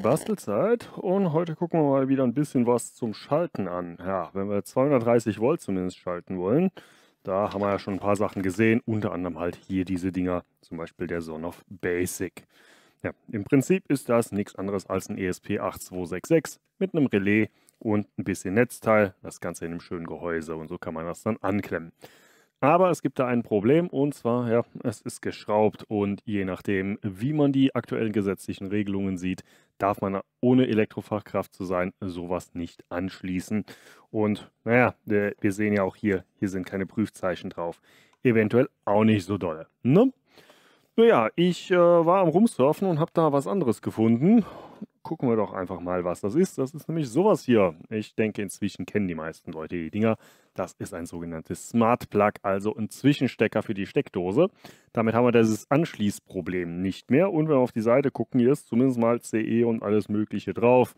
der Bastelzeit und heute gucken wir mal wieder ein bisschen was zum Schalten an. Ja, wenn wir 230 Volt zumindest schalten wollen, da haben wir ja schon ein paar Sachen gesehen, unter anderem halt hier diese Dinger, zum Beispiel der Sonoff Basic. Ja, im Prinzip ist das nichts anderes als ein ESP8266 mit einem Relais und ein bisschen Netzteil, das Ganze in einem schönen Gehäuse und so kann man das dann anklemmen. Aber es gibt da ein Problem und zwar, ja, es ist geschraubt und je nachdem, wie man die aktuellen gesetzlichen Regelungen sieht, darf man ohne Elektrofachkraft zu sein sowas nicht anschließen. Und naja, wir sehen ja auch hier, hier sind keine Prüfzeichen drauf. Eventuell auch nicht so dolle. Ne? Naja, ich äh, war am Rumsurfen und habe da was anderes gefunden gucken wir doch einfach mal, was das ist. Das ist nämlich sowas hier. Ich denke, inzwischen kennen die meisten Leute die Dinger. Das ist ein sogenanntes Smart Plug, also ein Zwischenstecker für die Steckdose. Damit haben wir dieses Anschließproblem nicht mehr. Und wenn wir auf die Seite gucken, hier ist zumindest mal CE und alles Mögliche drauf.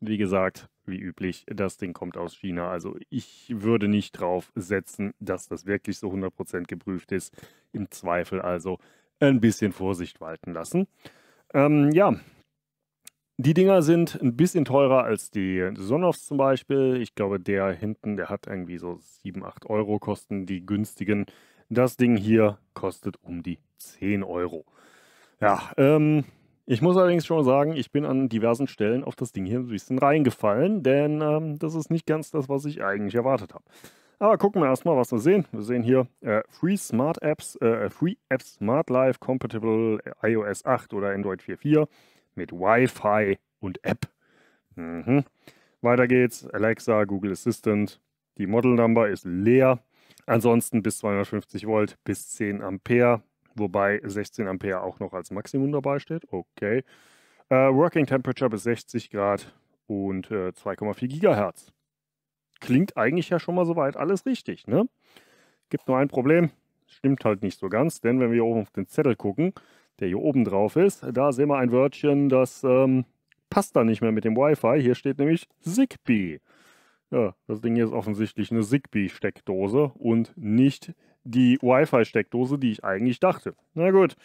Wie gesagt, wie üblich, das Ding kommt aus China. Also ich würde nicht drauf setzen, dass das wirklich so 100% geprüft ist. Im Zweifel also ein bisschen Vorsicht walten lassen. Ähm, ja, die Dinger sind ein bisschen teurer als die Sonoffs zum Beispiel. Ich glaube, der hinten, der hat irgendwie so 7, 8 Euro kosten die günstigen. Das Ding hier kostet um die 10 Euro. Ja, ähm, ich muss allerdings schon sagen, ich bin an diversen Stellen auf das Ding hier ein bisschen reingefallen, denn ähm, das ist nicht ganz das, was ich eigentlich erwartet habe. Aber gucken wir erstmal, was wir sehen. Wir sehen hier äh, Free Smart Apps, äh, Free Apps Smart Life Compatible iOS 8 oder Android 4.4 mit Wi-Fi und App. Mhm. Weiter geht's. Alexa, Google Assistant. Die Model Number ist leer. Ansonsten bis 250 Volt bis 10 Ampere, wobei 16 Ampere auch noch als Maximum dabei steht. Okay. Uh, Working Temperature bis 60 Grad und äh, 2,4 Gigahertz. Klingt eigentlich ja schon mal soweit alles richtig, ne? Gibt nur ein Problem. Stimmt halt nicht so ganz, denn wenn wir oben auf den Zettel gucken, der hier oben drauf ist. Da sehen wir ein Wörtchen, das ähm, passt da nicht mehr mit dem Wi-Fi. Hier steht nämlich Zigbee. Ja, das Ding hier ist offensichtlich eine Zigbee-Steckdose und nicht die Wi-Fi-Steckdose, die ich eigentlich dachte. Na gut,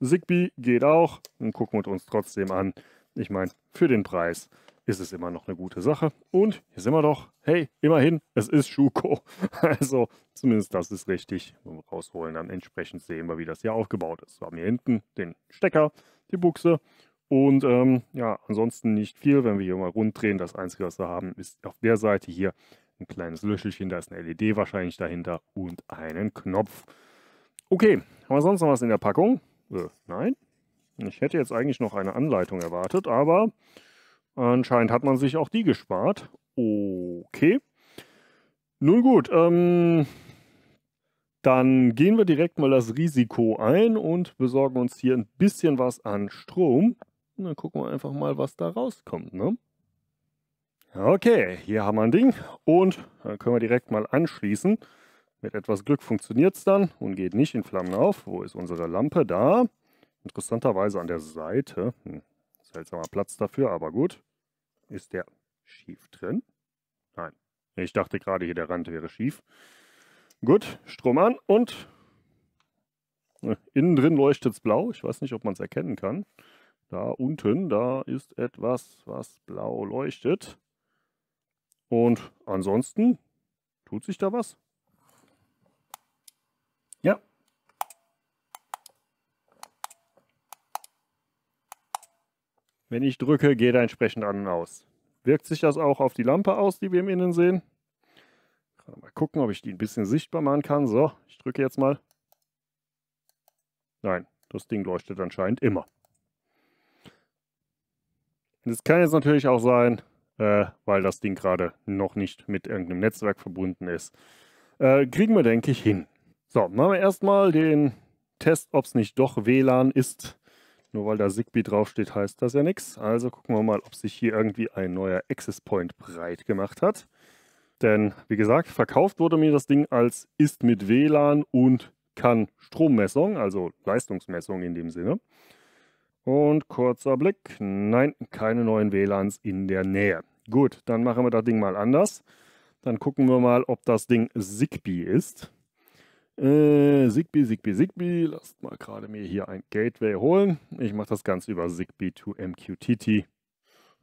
Zigbee geht auch. Dann gucken wir uns trotzdem an. Ich meine, für den Preis ist es immer noch eine gute Sache. Und hier sind wir doch, hey, immerhin, es ist Schuko. Also zumindest das ist richtig. Wenn wir rausholen, dann entsprechend sehen wir, wie das hier aufgebaut ist. Wir haben hier hinten den Stecker, die Buchse und ähm, ja, ansonsten nicht viel. Wenn wir hier mal rund drehen, das Einzige, was wir haben, ist auf der Seite hier ein kleines Löchelchen. Da ist eine LED wahrscheinlich dahinter und einen Knopf. Okay, haben wir sonst noch was in der Packung? Äh, nein. Ich hätte jetzt eigentlich noch eine Anleitung erwartet, aber Anscheinend hat man sich auch die gespart. Okay. Nun gut, ähm, dann gehen wir direkt mal das Risiko ein und besorgen uns hier ein bisschen was an Strom. Und dann gucken wir einfach mal, was da rauskommt. Ne? Okay, hier haben wir ein Ding und dann können wir direkt mal anschließen. Mit etwas Glück funktioniert es dann und geht nicht in Flammen auf. Wo ist unsere Lampe? Da. Interessanterweise an der Seite. Hm. Seltsamer Platz dafür, aber gut. Ist der schief drin? Nein. Ich dachte gerade hier, der Rand wäre schief. Gut, Strom an und äh, innen drin leuchtet es blau. Ich weiß nicht, ob man es erkennen kann. Da unten, da ist etwas, was blau leuchtet. Und ansonsten tut sich da was. Ja. Wenn ich drücke, geht er entsprechend an und aus. Wirkt sich das auch auf die Lampe aus, die wir im Innen sehen? Mal gucken, ob ich die ein bisschen sichtbar machen kann. So, ich drücke jetzt mal. Nein, das Ding leuchtet anscheinend immer. Das kann jetzt natürlich auch sein, äh, weil das Ding gerade noch nicht mit irgendeinem Netzwerk verbunden ist. Äh, kriegen wir, denke ich, hin. So, machen wir erstmal den Test, ob es nicht doch WLAN ist. Nur weil da Zigbee draufsteht, heißt das ja nichts. Also gucken wir mal, ob sich hier irgendwie ein neuer Access Point breit gemacht hat. Denn, wie gesagt, verkauft wurde mir das Ding als ist mit WLAN und kann Strommessung, also Leistungsmessung in dem Sinne. Und kurzer Blick, nein, keine neuen WLANs in der Nähe. Gut, dann machen wir das Ding mal anders. Dann gucken wir mal, ob das Ding Zigbee ist. Äh, Zigbee, Zigbee, Zigbee. Lasst mal gerade mir hier ein Gateway holen. Ich mache das Ganze über Zigbee to MQTT.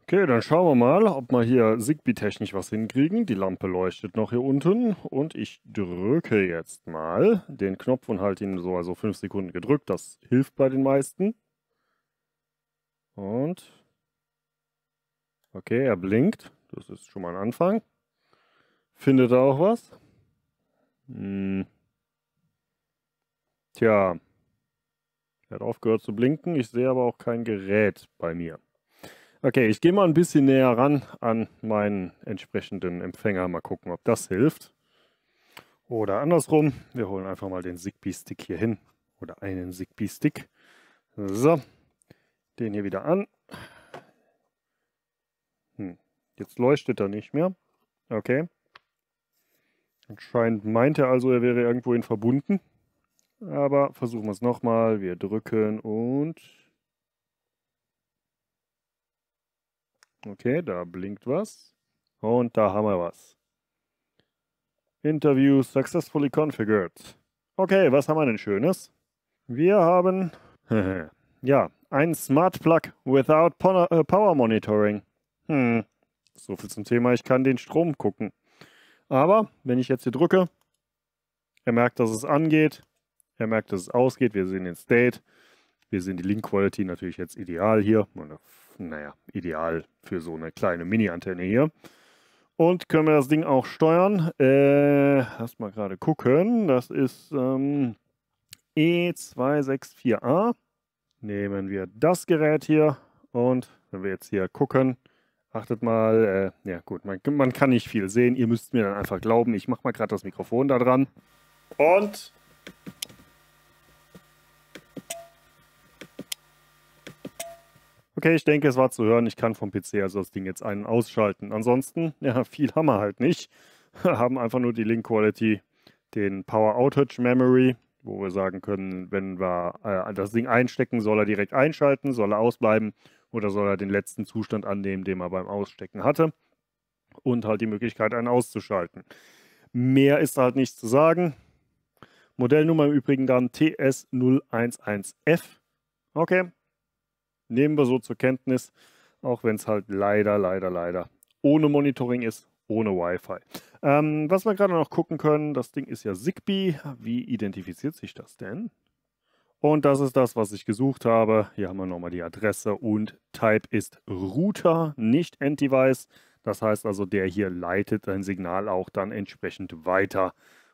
Okay, dann schauen wir mal, ob wir hier Zigbee-technisch was hinkriegen. Die Lampe leuchtet noch hier unten und ich drücke jetzt mal den Knopf und halte ihn so also 5 Sekunden gedrückt. Das hilft bei den meisten. Und okay, er blinkt. Das ist schon mal ein Anfang. Findet er auch was? Hm. Tja, er hat aufgehört zu blinken. Ich sehe aber auch kein Gerät bei mir. Okay, ich gehe mal ein bisschen näher ran an meinen entsprechenden Empfänger. Mal gucken, ob das hilft. Oder andersrum, wir holen einfach mal den Zigbee-Stick hier hin. Oder einen Zigbee-Stick. So, den hier wieder an. Hm. Jetzt leuchtet er nicht mehr. Okay. Anscheinend meint er also, er wäre irgendwohin verbunden. Aber versuchen wir es nochmal. Wir drücken und Okay, da blinkt was. Und da haben wir was. Interview successfully configured. Okay, was haben wir denn Schönes? Wir haben, ja, ein Smart Plug without äh, Power Monitoring. Hm, so viel zum Thema, ich kann den Strom gucken. Aber, wenn ich jetzt hier drücke, er merkt, dass es angeht, er merkt, dass es ausgeht, wir sehen den State, wir sehen die Link Quality natürlich jetzt ideal hier naja, ideal für so eine kleine Mini-Antenne hier. Und können wir das Ding auch steuern. Äh, lass mal gerade gucken. Das ist ähm, E264A. Nehmen wir das Gerät hier und wenn wir jetzt hier gucken, achtet mal, äh, ja gut, man, man kann nicht viel sehen. Ihr müsst mir dann einfach glauben. Ich mache mal gerade das Mikrofon da dran. Und Okay, ich denke, es war zu hören. Ich kann vom PC also das Ding jetzt einen ausschalten. Ansonsten, ja, viel haben wir halt nicht. Wir haben einfach nur die Link Quality, den Power Outage Memory, wo wir sagen können, wenn wir äh, das Ding einstecken, soll er direkt einschalten, soll er ausbleiben oder soll er den letzten Zustand annehmen, den er beim Ausstecken hatte. Und halt die Möglichkeit, einen auszuschalten. Mehr ist halt nicht zu sagen. Modellnummer im Übrigen dann TS011F. Okay, nehmen wir so zur Kenntnis, auch wenn es halt leider, leider, leider ohne Monitoring ist, ohne Wi-Fi. Ähm, was wir gerade noch gucken können, das Ding ist ja Zigbee. Wie identifiziert sich das denn? Und das ist das, was ich gesucht habe. Hier haben wir nochmal die Adresse und Type ist Router, nicht End-Device. Das heißt also, der hier leitet ein Signal auch dann entsprechend weiter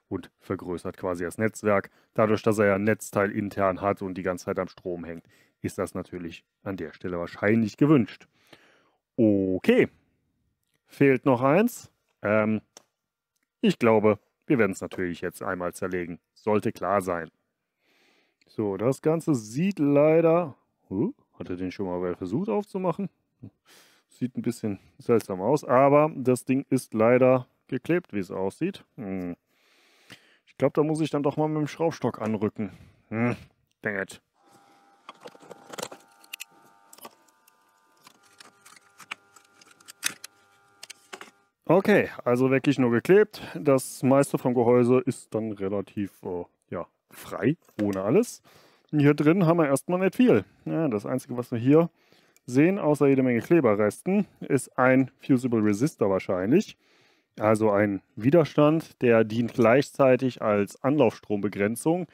und vergrößert quasi das Netzwerk. Dadurch, dass er ja ein Netzteil intern hat und die ganze Zeit am Strom hängt, ist das natürlich an der Stelle wahrscheinlich gewünscht. Okay, fehlt noch eins. Ähm, ich glaube, wir werden es natürlich jetzt einmal zerlegen. Sollte klar sein. So, das Ganze sieht leider... Uh, hat er den schon mal versucht aufzumachen? Sieht ein bisschen seltsam aus, aber das Ding ist leider geklebt, wie es aussieht. Hm. Glaube, da muss ich dann doch mal mit dem Schraubstock anrücken. Hm, dang it. Okay, also wirklich nur geklebt. Das meiste vom Gehäuse ist dann relativ äh, ja, frei, ohne alles. Hier drin haben wir erstmal nicht viel. Ja, das Einzige, was wir hier sehen, außer jede Menge Kleberresten, ist ein Fusible Resistor wahrscheinlich. Also ein Widerstand, der dient gleichzeitig als Anlaufstrombegrenzung,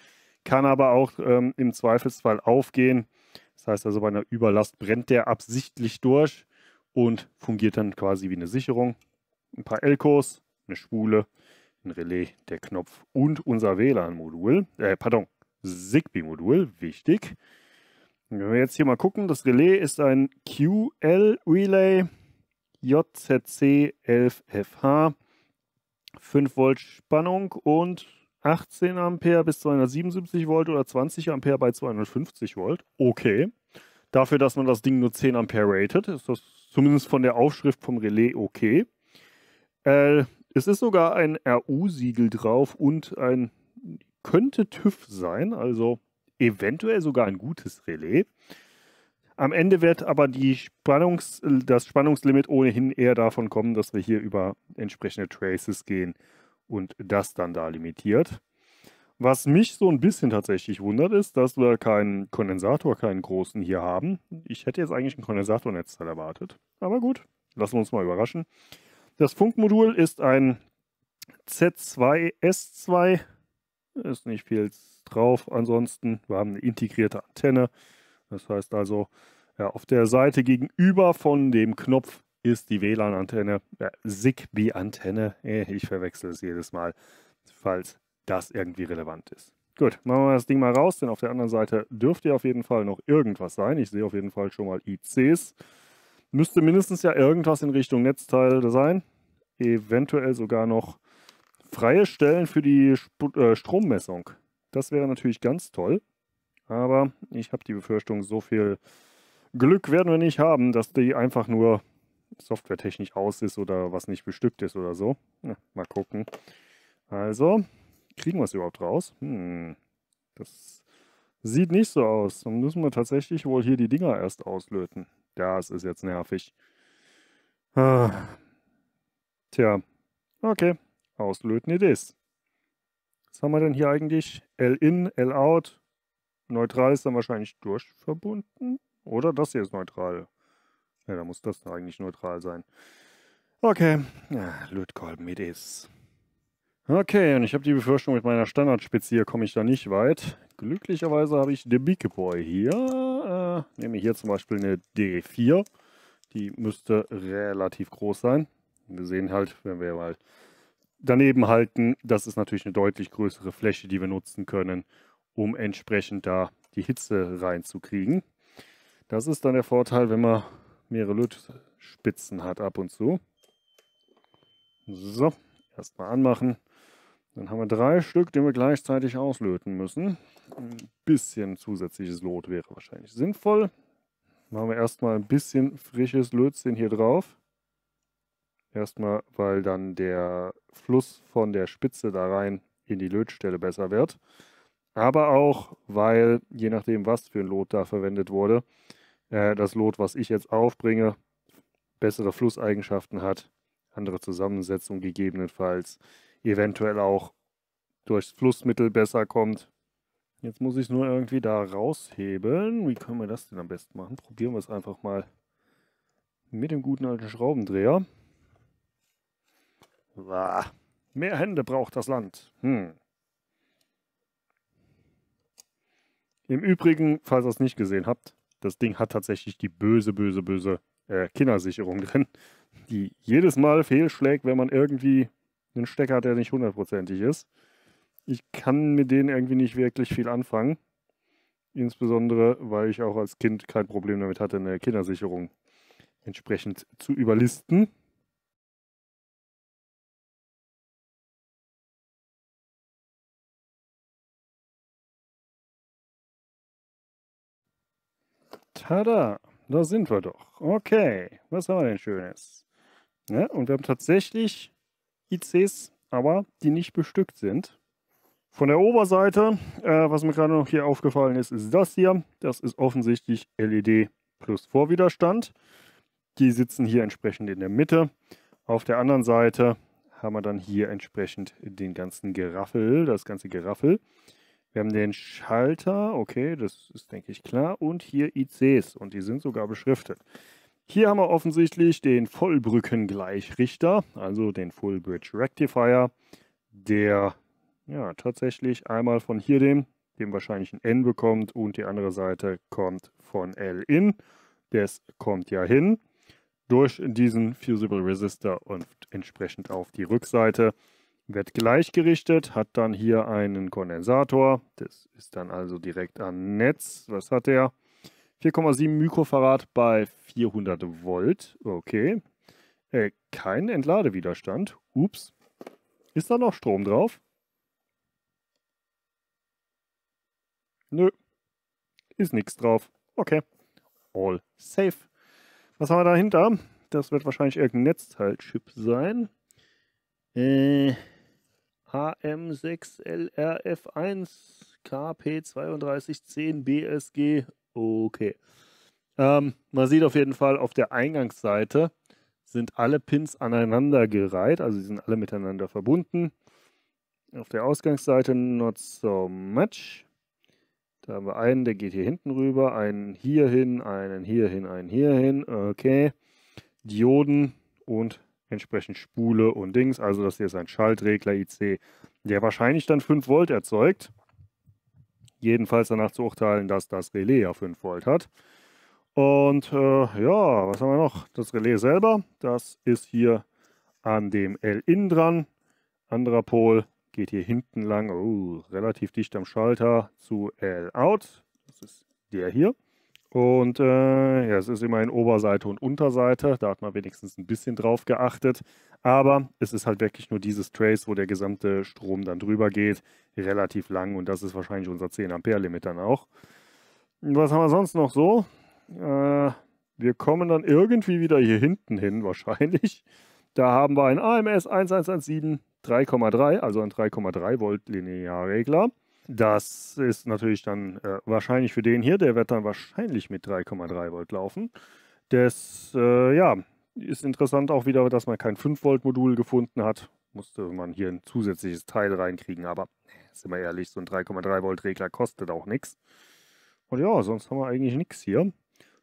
kann aber auch ähm, im Zweifelsfall aufgehen. Das heißt also, bei einer Überlast brennt der absichtlich durch und fungiert dann quasi wie eine Sicherung ein paar Elkos, eine Spule, ein Relais, der Knopf und unser WLAN-Modul, äh, pardon, Zigbee-Modul, wichtig. Wenn wir jetzt hier mal gucken, das Relais ist ein QL-Relay JZC 11FH, 5 Volt Spannung und 18 Ampere bis 277 Volt oder 20 Ampere bei 250 Volt. Okay. Dafür, dass man das Ding nur 10 Ampere rated, ist das zumindest von der Aufschrift vom Relais okay. Äh, es ist sogar ein RU-Siegel drauf und ein könnte TÜV sein, also eventuell sogar ein gutes Relais. Am Ende wird aber Spannungs-, das Spannungslimit ohnehin eher davon kommen, dass wir hier über entsprechende Traces gehen und das dann da limitiert. Was mich so ein bisschen tatsächlich wundert, ist, dass wir keinen Kondensator, keinen großen hier haben. Ich hätte jetzt eigentlich ein Kondensatornetzteil erwartet. Aber gut, lassen wir uns mal überraschen. Das Funkmodul ist ein Z2S2. Ist nicht viel drauf. Ansonsten, wir haben eine integrierte Antenne. Das heißt also, ja, auf der Seite gegenüber von dem Knopf ist die WLAN-Antenne, ja, Zigbee-Antenne. Eh, ich verwechsel es jedes Mal, falls das irgendwie relevant ist. Gut, machen wir das Ding mal raus, denn auf der anderen Seite dürfte auf jeden Fall noch irgendwas sein. Ich sehe auf jeden Fall schon mal ICs. Müsste mindestens ja irgendwas in Richtung Netzteil sein. Eventuell sogar noch freie Stellen für die Sp äh, Strommessung. Das wäre natürlich ganz toll. Aber ich habe die Befürchtung, so viel Glück werden wir nicht haben, dass die einfach nur softwaretechnisch aus ist oder was nicht bestückt ist oder so. Na, mal gucken. Also, kriegen wir es überhaupt raus? Hm, das sieht nicht so aus. Dann müssen wir tatsächlich wohl hier die Dinger erst auslöten. Ja, es ist jetzt nervig. Ah. Tja, okay. Auslöten it is. Was haben wir denn hier eigentlich? L-in, L-out. Neutral ist dann wahrscheinlich durchverbunden. Oder das hier ist neutral. Ja, da muss das eigentlich neutral sein. Okay. Ja, Lötkolben it is. Okay, und ich habe die Befürchtung, mit meiner Standardspitze hier komme ich da nicht weit. Glücklicherweise habe ich The Big Boy hier. Äh, nehme hier zum Beispiel eine D4. Die müsste relativ groß sein. Wir sehen halt, wenn wir mal daneben halten, das ist natürlich eine deutlich größere Fläche, die wir nutzen können, um entsprechend da die Hitze reinzukriegen. Das ist dann der Vorteil, wenn man mehrere Lötspitzen hat ab und zu. So, erstmal anmachen. Dann haben wir drei Stück, die wir gleichzeitig auslöten müssen. Ein bisschen zusätzliches Lot wäre wahrscheinlich sinnvoll. Machen wir erstmal ein bisschen frisches Lötzinn hier drauf. Erstmal, weil dann der Fluss von der Spitze da rein in die Lötstelle besser wird. Aber auch, weil, je nachdem, was für ein Lot da verwendet wurde, äh, das Lot, was ich jetzt aufbringe, bessere Flusseigenschaften hat, andere Zusammensetzung gegebenenfalls, eventuell auch durchs Flussmittel besser kommt. Jetzt muss ich es nur irgendwie da raushebeln. Wie können wir das denn am besten machen? Probieren wir es einfach mal mit dem guten alten Schraubendreher. Mehr Hände braucht das Land. Hm. Im Übrigen, falls ihr es nicht gesehen habt, das Ding hat tatsächlich die böse, böse, böse äh, Kindersicherung drin, die jedes Mal fehlschlägt, wenn man irgendwie einen Stecker hat, der nicht hundertprozentig ist. Ich kann mit denen irgendwie nicht wirklich viel anfangen. Insbesondere, weil ich auch als Kind kein Problem damit hatte, eine Kindersicherung entsprechend zu überlisten. Tada, da sind wir doch. Okay, was haben wir denn Schönes? Ja, und wir haben tatsächlich ICs, aber die nicht bestückt sind. Von der Oberseite, äh, was mir gerade noch hier aufgefallen ist, ist das hier. Das ist offensichtlich LED plus Vorwiderstand. Die sitzen hier entsprechend in der Mitte. Auf der anderen Seite haben wir dann hier entsprechend den ganzen Geraffel, das ganze Geraffel. Wir haben den Schalter, okay, das ist, denke ich, klar. Und hier ICs und die sind sogar beschriftet. Hier haben wir offensichtlich den Vollbrückengleichrichter, also den Full Bridge Rectifier, der ja tatsächlich einmal von hier dem, dem wahrscheinlich ein N bekommt und die andere Seite kommt von L in. Das kommt ja hin durch diesen Fusible Resistor und entsprechend auf die Rückseite wird gleichgerichtet, hat dann hier einen Kondensator. Das ist dann also direkt am Netz. Was hat der? 4,7 Mikrofarad bei 400 Volt. Okay. Äh, kein Entladewiderstand. Ups. Ist da noch Strom drauf? Nö. Ist nichts drauf. Okay. All safe. Was haben wir dahinter? Das wird wahrscheinlich irgendein Netzteilchip sein. Äh, HM6LRF1 KP3210BSG. Okay. Ähm, man sieht auf jeden Fall auf der Eingangsseite sind alle Pins aneinandergereiht, also sie sind alle miteinander verbunden. Auf der Ausgangsseite not so much. Da haben wir einen, der geht hier hinten rüber, einen hier hin, einen hier hin, einen hier hin. Okay. Dioden und entsprechend Spule und Dings. Also das hier ist ein Schaltregler IC, der wahrscheinlich dann 5 Volt erzeugt. Jedenfalls danach zu urteilen, dass das Relais ja 5 Volt hat. Und äh, ja, was haben wir noch? Das Relais selber, das ist hier an dem L-In dran. Anderer Pol geht hier hinten lang, oh, relativ dicht am Schalter zu L-Out. Das ist der hier. Und äh, ja, es ist immerhin Oberseite und Unterseite. Da hat man wenigstens ein bisschen drauf geachtet. Aber es ist halt wirklich nur dieses Trace, wo der gesamte Strom dann drüber geht. Relativ lang und das ist wahrscheinlich unser 10 Ampere Limit dann auch. Was haben wir sonst noch so? Äh, wir kommen dann irgendwie wieder hier hinten hin wahrscheinlich. Da haben wir ein AMS 1117 3,3, also ein 3,3 Volt Linearregler. Das ist natürlich dann äh, wahrscheinlich für den hier, der wird dann wahrscheinlich mit 3,3 Volt laufen. Das, äh, ja, ist interessant auch wieder, dass man kein 5 Volt Modul gefunden hat. Musste man hier ein zusätzliches Teil reinkriegen, aber sind wir ehrlich, so ein 3,3 Volt Regler kostet auch nichts. Und ja, sonst haben wir eigentlich nichts hier.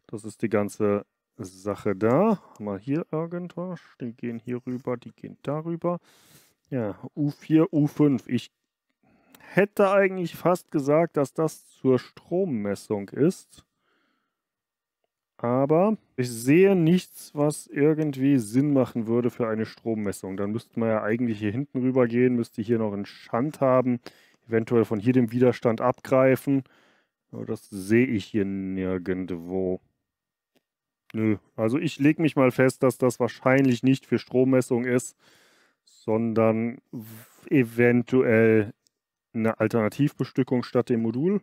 Das ist die ganze Sache da. Haben wir hier irgendwas? Die gehen hier rüber, die gehen darüber. Ja, U4, U5. Ich hätte eigentlich fast gesagt, dass das zur Strommessung ist. Aber ich sehe nichts, was irgendwie Sinn machen würde für eine Strommessung. Dann müsste man ja eigentlich hier hinten rüber gehen, müsste hier noch einen Schand haben, eventuell von hier den Widerstand abgreifen. Aber das sehe ich hier nirgendwo. Nö, also ich lege mich mal fest, dass das wahrscheinlich nicht für Strommessung ist, sondern eventuell eine Alternativbestückung statt dem Modul?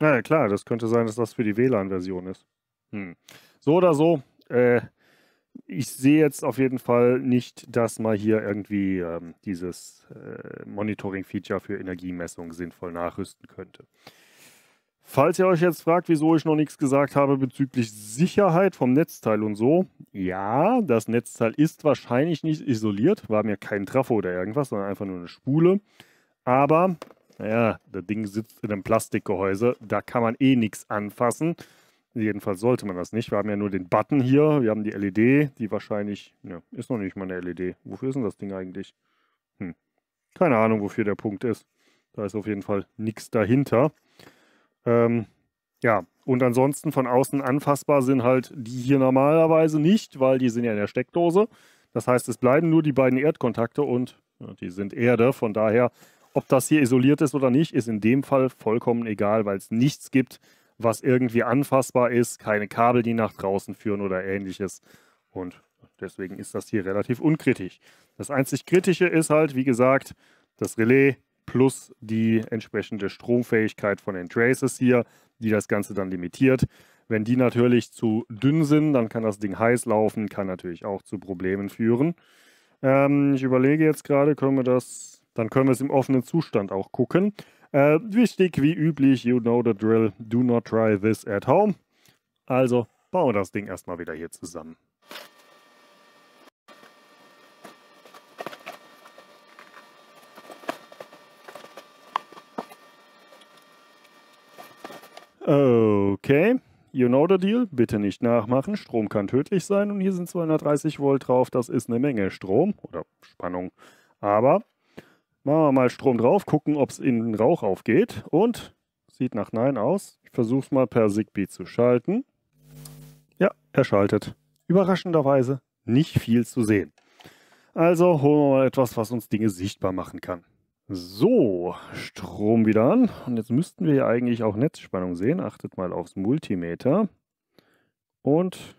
Na ja, klar, das könnte sein, dass das für die WLAN-Version ist. Hm. So oder so, äh, ich sehe jetzt auf jeden Fall nicht, dass man hier irgendwie ähm, dieses äh, Monitoring-Feature für Energiemessung sinnvoll nachrüsten könnte. Falls ihr euch jetzt fragt, wieso ich noch nichts gesagt habe bezüglich Sicherheit vom Netzteil und so, ja, das Netzteil ist wahrscheinlich nicht isoliert, war mir kein Trafo oder irgendwas, sondern einfach nur eine Spule. Aber, naja, das Ding sitzt in einem Plastikgehäuse, da kann man eh nichts anfassen. Jedenfalls sollte man das nicht. Wir haben ja nur den Button hier, wir haben die LED, die wahrscheinlich, ja, ist noch nicht mal eine LED. Wofür ist denn das Ding eigentlich? Hm. Keine Ahnung, wofür der Punkt ist. Da ist auf jeden Fall nichts dahinter. Ähm, ja, und ansonsten von außen anfassbar sind halt die hier normalerweise nicht, weil die sind ja in der Steckdose. Das heißt, es bleiben nur die beiden Erdkontakte und ja, die sind Erde. Von daher ob das hier isoliert ist oder nicht, ist in dem Fall vollkommen egal, weil es nichts gibt, was irgendwie anfassbar ist, keine Kabel, die nach draußen führen oder ähnliches. Und deswegen ist das hier relativ unkritisch. Das einzig Kritische ist halt, wie gesagt, das Relais plus die entsprechende Stromfähigkeit von den Traces hier, die das Ganze dann limitiert. Wenn die natürlich zu dünn sind, dann kann das Ding heiß laufen, kann natürlich auch zu Problemen führen. Ähm, ich überlege jetzt gerade, können wir das dann können wir es im offenen Zustand auch gucken. Äh, wichtig, wie üblich, you know the drill, do not try this at home. Also bauen wir das Ding erstmal wieder hier zusammen. Okay, you know the deal. Bitte nicht nachmachen. Strom kann tödlich sein und hier sind 230 Volt drauf. Das ist eine Menge Strom oder Spannung. Aber Machen wir mal Strom drauf, gucken, ob es in den Rauch aufgeht. Und sieht nach Nein aus. Ich versuche es mal per Zigbee zu schalten. Ja, er schaltet. Überraschenderweise nicht viel zu sehen. Also holen wir mal etwas, was uns Dinge sichtbar machen kann. So, Strom wieder an. Und jetzt müssten wir hier eigentlich auch Netzspannung sehen. Achtet mal aufs Multimeter. Und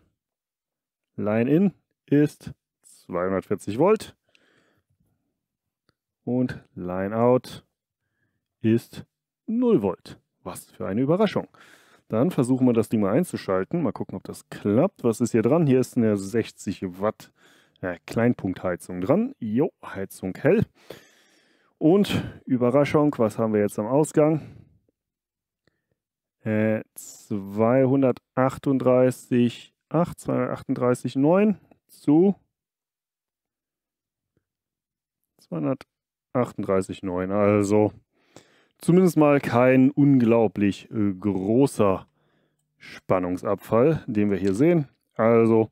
Line-In ist 240 Volt und Line-Out ist 0 Volt. Was für eine Überraschung. Dann versuchen wir das Ding mal einzuschalten. Mal gucken, ob das klappt. Was ist hier dran? Hier ist eine 60 Watt äh, Kleinpunktheizung dran. Jo, Heizung hell. Und Überraschung, was haben wir jetzt am Ausgang? Äh, 238, 8, 238,9 zu 200 38,9. Also zumindest mal kein unglaublich äh, großer Spannungsabfall, den wir hier sehen. Also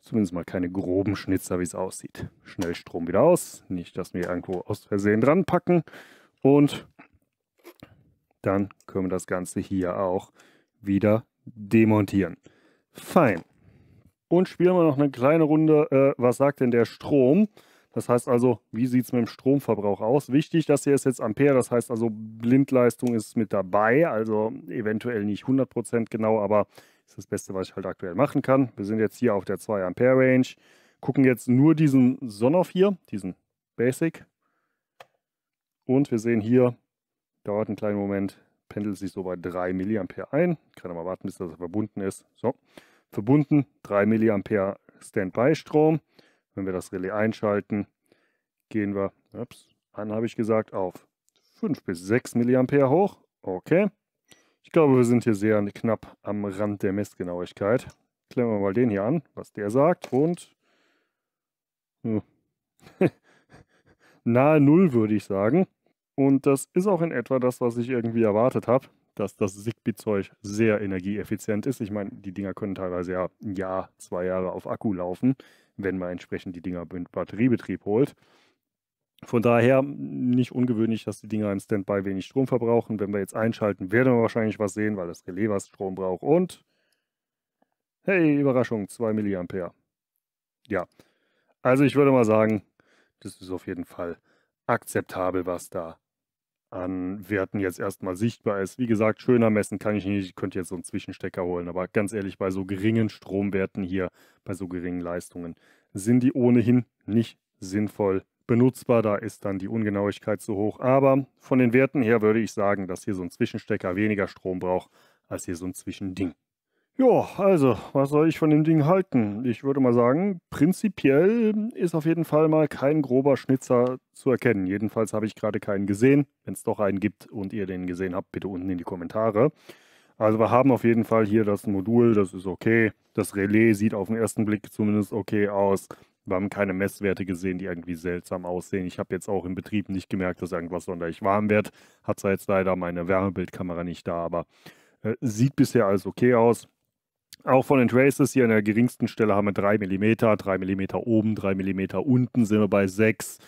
zumindest mal keine groben Schnitzer, wie es aussieht. Schnell Strom wieder aus, nicht, dass wir irgendwo aus Versehen dran packen. Und dann können wir das Ganze hier auch wieder demontieren. Fein. Und spielen wir noch eine kleine Runde, äh, was sagt denn der Strom? Das heißt also, wie sieht es mit dem Stromverbrauch aus? Wichtig, dass hier ist jetzt Ampere, das heißt also Blindleistung ist mit dabei, also eventuell nicht 100% genau, aber ist das Beste, was ich halt aktuell machen kann. Wir sind jetzt hier auf der 2 Ampere Range, gucken jetzt nur diesen Sonoff hier, diesen Basic. Und wir sehen hier, dauert einen kleinen Moment, pendelt sich so bei 3 mA ein. Ich kann aber warten, bis das verbunden ist. So, verbunden, 3 mA Standby-Strom. Wenn wir das Relais einschalten, gehen wir, ups, an habe ich gesagt, auf 5 bis 6 mA hoch. Okay. Ich glaube, wir sind hier sehr knapp am Rand der Messgenauigkeit. Klemmen wir mal den hier an, was der sagt. Und hm, nahe Null würde ich sagen. Und das ist auch in etwa das, was ich irgendwie erwartet habe, dass das Zigbee-Zeug sehr energieeffizient ist. Ich meine, die Dinger können teilweise ja ein Jahr, zwei Jahre auf Akku laufen, wenn man entsprechend die Dinger mit Batteriebetrieb holt. Von daher nicht ungewöhnlich, dass die Dinger im Standby wenig Strom verbrauchen. Wenn wir jetzt einschalten, werden wir wahrscheinlich was sehen, weil das Relais was Strom braucht. Und hey, Überraschung, 2 mA. Ja, also ich würde mal sagen, das ist auf jeden Fall akzeptabel, was da an Werten jetzt erstmal sichtbar ist. Wie gesagt, schöner messen kann ich nicht. Ich könnte jetzt so einen Zwischenstecker holen, aber ganz ehrlich, bei so geringen Stromwerten hier, bei so geringen Leistungen, sind die ohnehin nicht sinnvoll benutzbar. Da ist dann die Ungenauigkeit zu hoch. Aber von den Werten her würde ich sagen, dass hier so ein Zwischenstecker weniger Strom braucht als hier so ein Zwischending. Ja, also, was soll ich von dem Ding halten? Ich würde mal sagen, prinzipiell ist auf jeden Fall mal kein grober Schnitzer zu erkennen. Jedenfalls habe ich gerade keinen gesehen. Wenn es doch einen gibt und ihr den gesehen habt, bitte unten in die Kommentare. Also wir haben auf jeden Fall hier das Modul, das ist okay. Das Relais sieht auf den ersten Blick zumindest okay aus. Wir haben keine Messwerte gesehen, die irgendwie seltsam aussehen. Ich habe jetzt auch im Betrieb nicht gemerkt, dass irgendwas sonderlich warm wird. Hat zwar jetzt leider meine Wärmebildkamera nicht da, aber äh, sieht bisher alles okay aus. Auch von den Traces hier an der geringsten Stelle haben wir 3 mm, 3 mm oben, 3 mm unten sind wir bei 6.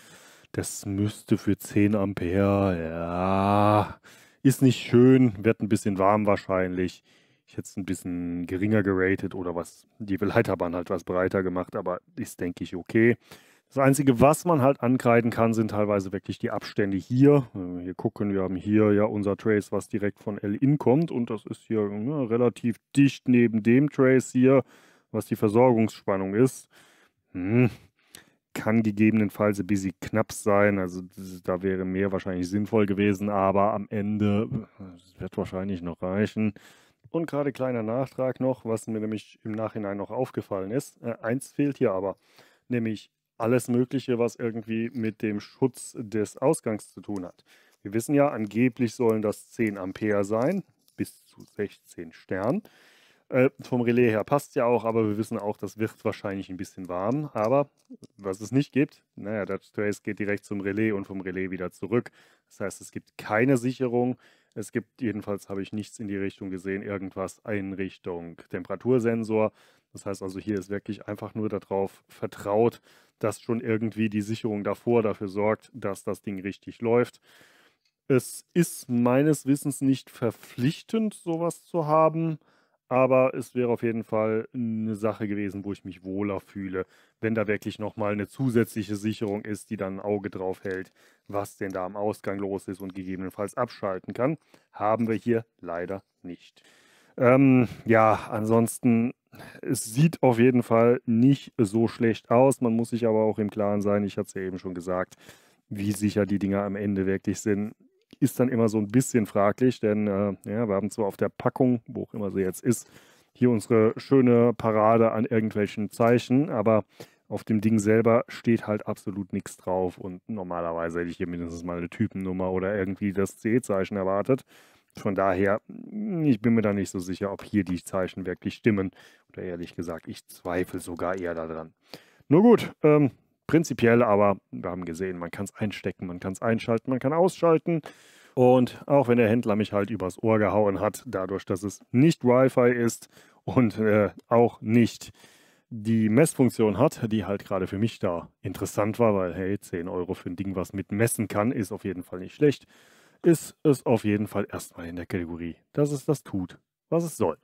Das müsste für 10 Ampere, ja, ist nicht schön, wird ein bisschen warm wahrscheinlich. Ich hätte es ein bisschen geringer geratet oder was, die Leiterbahn halt was breiter gemacht, aber ist, denke ich, okay. Das Einzige, was man halt ankreiden kann, sind teilweise wirklich die Abstände hier. Wenn wir hier gucken, wir haben hier ja unser Trace, was direkt von L-In kommt und das ist hier ne, relativ dicht neben dem Trace hier, was die Versorgungsspannung ist. Hm. Kann gegebenenfalls ein bisschen knapp sein, also da wäre mehr wahrscheinlich sinnvoll gewesen, aber am Ende wird wahrscheinlich noch reichen. Und gerade kleiner Nachtrag noch, was mir nämlich im Nachhinein noch aufgefallen ist. Äh, eins fehlt hier aber, nämlich alles Mögliche, was irgendwie mit dem Schutz des Ausgangs zu tun hat. Wir wissen ja, angeblich sollen das 10 Ampere sein, bis zu 16 Stern. Äh, vom Relais her passt ja auch, aber wir wissen auch, das wird wahrscheinlich ein bisschen warm. Aber was es nicht gibt, naja, der Trace geht direkt zum Relais und vom Relais wieder zurück. Das heißt, es gibt keine Sicherung. Es gibt jedenfalls, habe ich nichts in die Richtung gesehen, irgendwas in Richtung Temperatursensor. Das heißt also, hier ist wirklich einfach nur darauf vertraut, dass schon irgendwie die Sicherung davor dafür sorgt, dass das Ding richtig läuft. Es ist meines Wissens nicht verpflichtend, sowas zu haben, aber es wäre auf jeden Fall eine Sache gewesen, wo ich mich wohler fühle, wenn da wirklich nochmal eine zusätzliche Sicherung ist, die dann ein Auge drauf hält, was denn da am Ausgang los ist und gegebenenfalls abschalten kann. Haben wir hier leider nicht. Ähm, ja, ansonsten es sieht auf jeden Fall nicht so schlecht aus. Man muss sich aber auch im Klaren sein, ich hatte es ja eben schon gesagt, wie sicher die Dinger am Ende wirklich sind, ist dann immer so ein bisschen fraglich, denn äh, ja, wir haben zwar auf der Packung, wo auch immer sie jetzt ist, hier unsere schöne Parade an irgendwelchen Zeichen, aber auf dem Ding selber steht halt absolut nichts drauf und normalerweise hätte ich hier mindestens mal eine Typennummer oder irgendwie das C-Zeichen erwartet. Von daher, hm, ich bin mir da nicht so sicher, ob hier die Zeichen wirklich stimmen. Oder ehrlich gesagt, ich zweifle sogar eher daran. Nur gut, ähm, prinzipiell, aber wir haben gesehen, man kann es einstecken, man kann es einschalten, man kann ausschalten. Und auch wenn der Händler mich halt übers Ohr gehauen hat, dadurch, dass es nicht Wi-Fi ist und äh, auch nicht die Messfunktion hat, die halt gerade für mich da interessant war, weil hey, 10 Euro für ein Ding, was mit messen kann, ist auf jeden Fall nicht schlecht, ist es auf jeden Fall erstmal in der Kategorie, dass es das tut, was es soll.